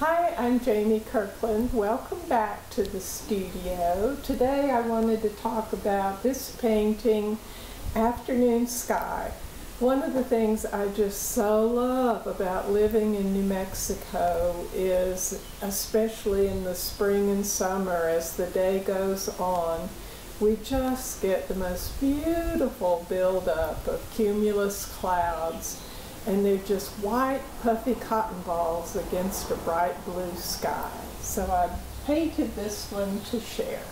Hi, I'm Jamie Kirkland. Welcome back to the studio. Today I wanted to talk about this painting, Afternoon Sky. One of the things I just so love about living in New Mexico is, especially in the spring and summer as the day goes on, we just get the most beautiful buildup of cumulus clouds and they're just white puffy cotton balls against a bright blue sky. So I painted this one to share.